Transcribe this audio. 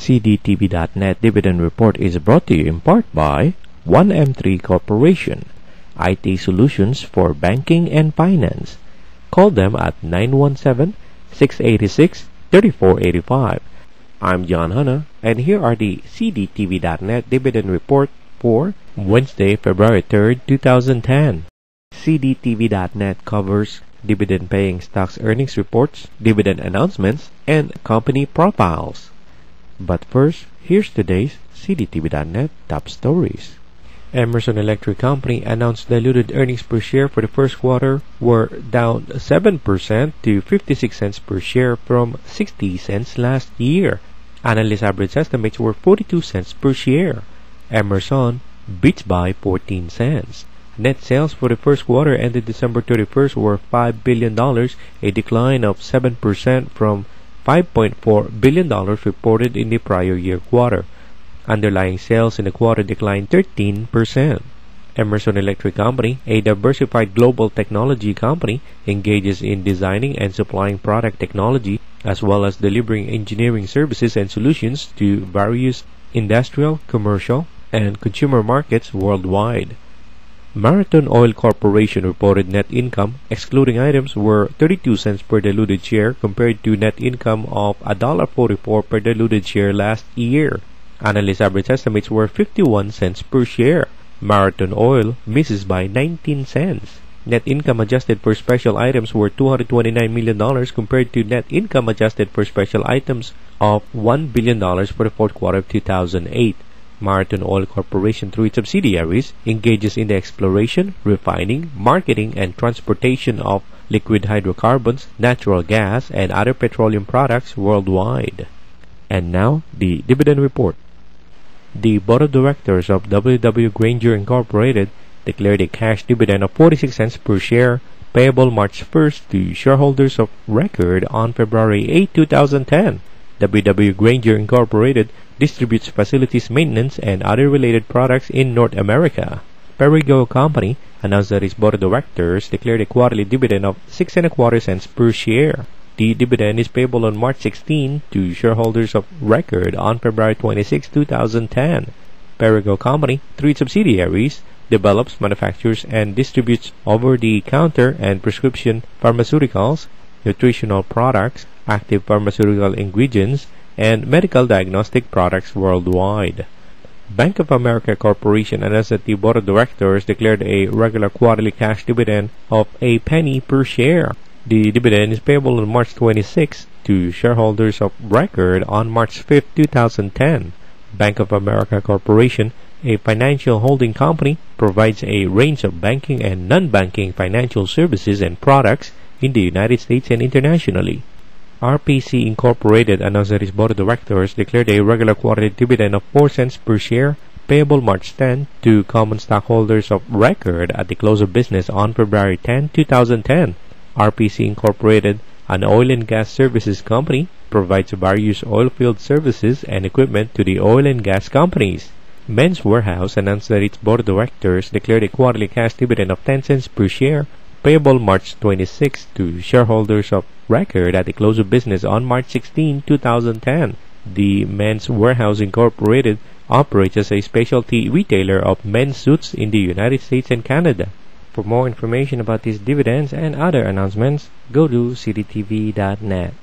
CDTV.net Dividend Report is brought to you in part by 1M3 Corporation, IT Solutions for Banking and Finance. Call them at 917-686-3485. I'm John Hanna, and here are the CDTV.net Dividend Report for Wednesday, February 3rd, 2010. CDTV.net covers dividend-paying stocks earnings reports, dividend announcements, and company profiles. But first, here's today's CDTV.net top stories. Emerson Electric Company announced diluted earnings per share for the first quarter were down 7% to 56 cents per share from 60 cents last year. Analyst average estimates were 42 cents per share. Emerson beats by 14 cents. Net sales for the first quarter ended December 31st were $5 billion, a decline of 7% from $5.4 billion reported in the prior year quarter. Underlying sales in the quarter declined 13%. Emerson Electric Company, a diversified global technology company, engages in designing and supplying product technology as well as delivering engineering services and solutions to various industrial, commercial, and consumer markets worldwide. Marathon Oil Corporation reported net income, excluding items, were 32 cents per diluted share compared to net income of $1.44 per diluted share last year. Analyst average estimates were 51 cents per share. Marathon Oil misses by 19 cents. Net income adjusted for special items were $229 million compared to net income adjusted for special items of $1 billion for the fourth quarter of 2008. Marathon Oil Corporation, through its subsidiaries, engages in the exploration, refining, marketing, and transportation of liquid hydrocarbons, natural gas, and other petroleum products worldwide. And now, the dividend report. The board of directors of W.W. Grainger Incorporated declared a cash dividend of 46 cents per share payable March 1st to shareholders of record on February 8, 2010. W.W. Grainger Incorporated distributes facilities maintenance and other related products in North America. Perrigo Company announced that its board of directors declared a quarterly dividend of six and a quarter cents per share. The dividend is payable on March 16 to shareholders of record on February 26, 2010. Perrigo Company, through subsidiaries, develops, manufactures, and distributes over-the-counter and prescription pharmaceuticals, nutritional products, active pharmaceutical ingredients, and medical diagnostic products worldwide. Bank of America Corporation that the board of directors declared a regular quarterly cash dividend of a penny per share. The dividend is payable on March 26 to shareholders of record on March 5, 2010. Bank of America Corporation, a financial holding company, provides a range of banking and non-banking financial services and products in the United States and internationally. RPC Incorporated announced that its board of directors declared a regular quarterly dividend of 4 cents per share payable March 10 to common stockholders of record at the close of business on February 10, 2010. RPC Incorporated, an oil and gas services company, provides various oil field services and equipment to the oil and gas companies. Men's Wearhouse announced that its board of directors declared a quarterly cash dividend of 10 cents per share payable March 26 to shareholders of record at the close of business on March 16, 2010. The Men's Wearhouse Incorporated operates as a specialty retailer of men's suits in the United States and Canada. For more information about these dividends and other announcements, go to cdtv.net.